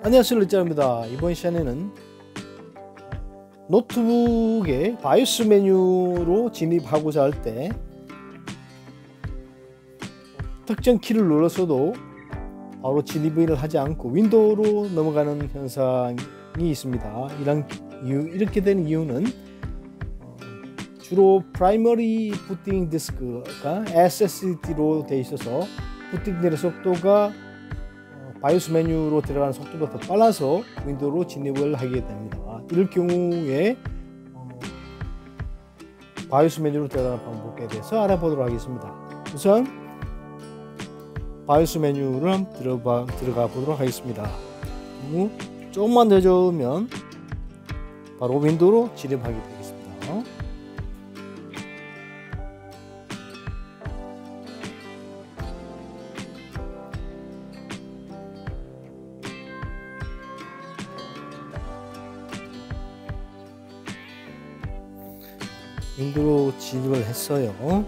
안녕하세요 르짜입니다. 이번 시간에는 노트북에 바이오스 메뉴로 진입하고자 할 때 특정 키를 눌렀어도 바로 진입을 하지 않고 윈도우로 넘어가는 현상이 있습니다. 이런 이유, 이렇게 된 이유는 주로 primary 부팅 디스크가 SSD로 되어 있어서 부팅되는 속도가 바이오스 메뉴로 들어가는 속도가 더 빨라서 윈도우로 진입을 하게 됩니다. 이럴 경우에 어, 바이오스 메뉴로 들어가는 방법에 대해서 알아보도록 하겠습니다. 우선 바이오스 메뉴를 들어가, 들어가 보도록 하겠습니다. 조금만 늦어지면 바로 윈도우로 진입하게 되겠습니다. 윈도로 진입을 했어요.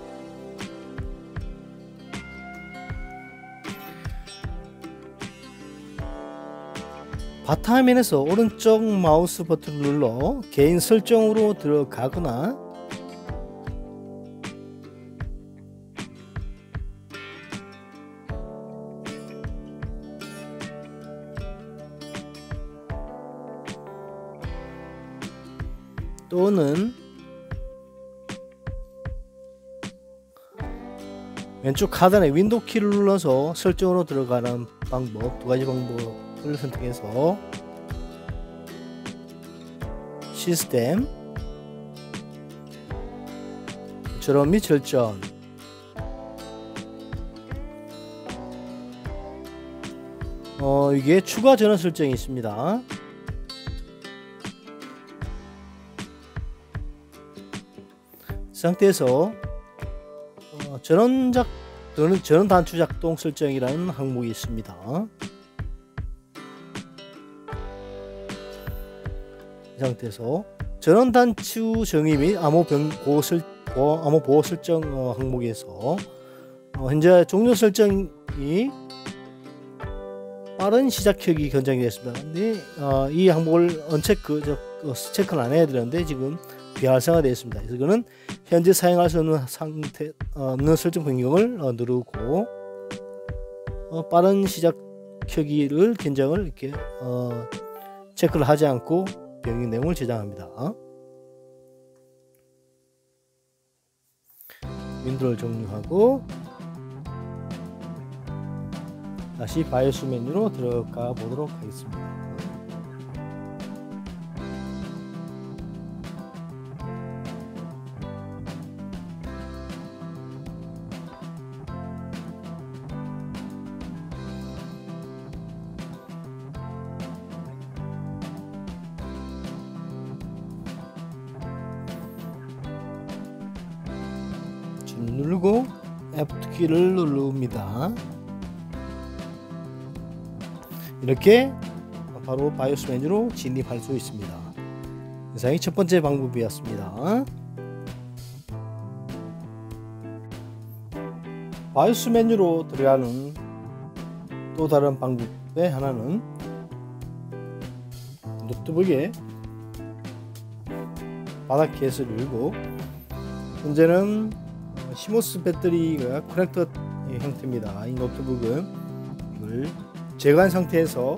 바탕화면에서 오른쪽 마우스 버튼을 눌러 개인 설정으로 들어가거나 또는 왼쪽 하단에 윈도우 키를 눌러서 설정으로 들어가는 방법 두 가지 방법을 선택해서 시스템 전원 및 절전. 어 이게 추가 전원 설정이 있습니다. 상태에서 전원작 또는 전원 단추 작동 설정이라는 항목이 있습니다. 이 상태에서 전원 단추 정의 및 암호 보호, 설, 암호 보호 설정 어, 항목에서 어, 현재 종료 설정이 빠른 시작하기 견장이 됐습니다. 근데 어, 이 항목을 언체크, 저, 어, 체크를 안 해야 되는데 지금 비활성화되어 있습니다. 그래서 이거는 현재 사용할 수 없는 상태 어, 없는 설정 변경을 어, 누르고 어, 빠른 시작 켜기를 권장을 이렇게 어, 체크를 하지 않고 변경 내용을 저장합니다. 윈도우를 종료하고 다시 바이오스 메뉴로 들어가 보도록 하겠습니다. 누르고 F키를 누릅니다. 이렇게 바로 바이오스 메뉴로 진입할 수 있습니다. 이상이 첫 번째 방법이었습니다. 바이오스 메뉴로 들어가는 또 다른 방법의 하나는 노트북에 바닥 케이스를 열고 현재는 시모스 배터리가 커넥터 형태입니다. 이 노트북은 이걸 제거한 상태에서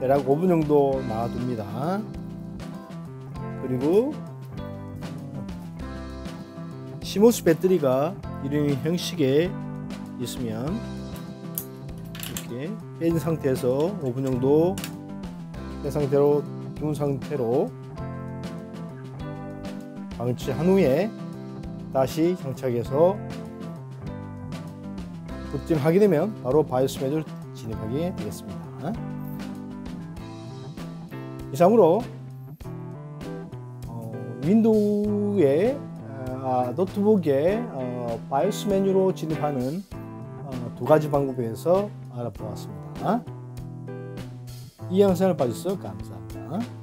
대략 5분 정도 놔둡니다. 그리고 시모스 배터리가 이런 형식에 있으면 이렇게 뺀 상태에서 5분 정도 뺀 상태로 둔 상태로 방치한 후에 다시 장착해서 부팅하게 되면 바로 바이오스 메뉴를 진입하게 되겠습니다. 이상으로 어, 윈도우의 아, 노트북의 어, 바이오스 메뉴로 진입하는 어, 두 가지 방법에 대해서 알아보았습니다. 이 영상을 봐주셔서 감사합니다.